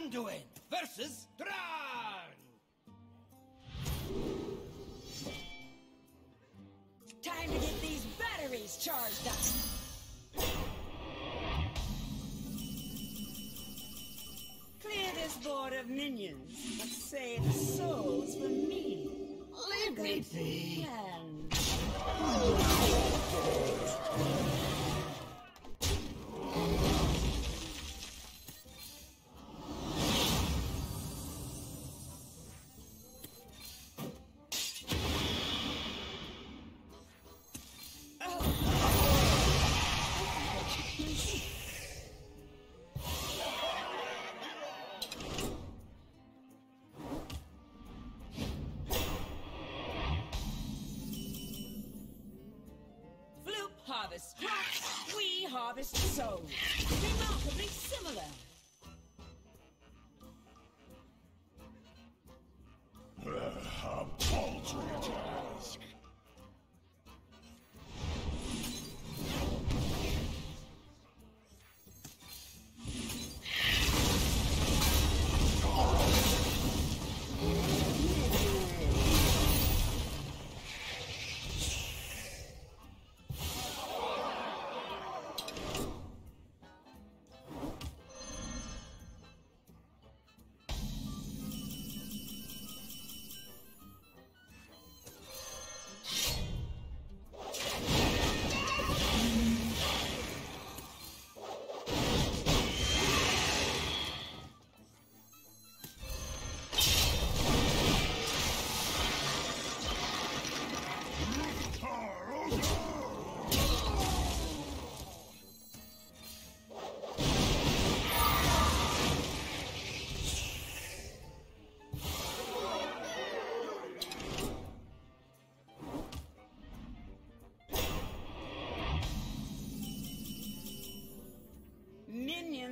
Anduin versus Draan! Time to get these batteries charged up. Clear this board of minions, save souls for me. Leave me be. Harvest we harvest souls. Remarkably similar.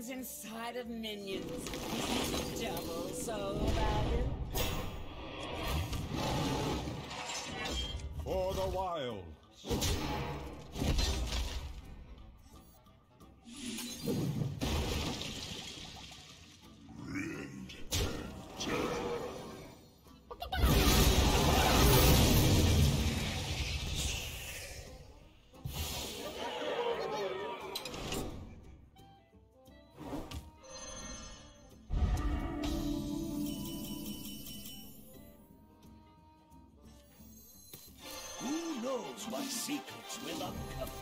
Minions inside of minions. Double soul value. For the wild. Knows what secrets will uncover?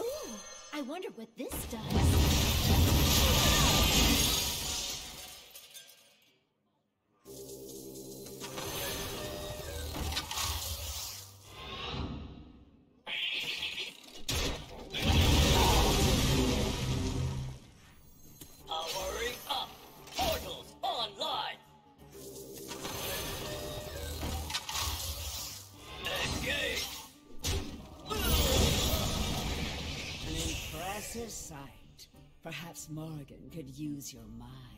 Ooh, I wonder what this does. Impressive sight. Perhaps Morrigan could use your mind.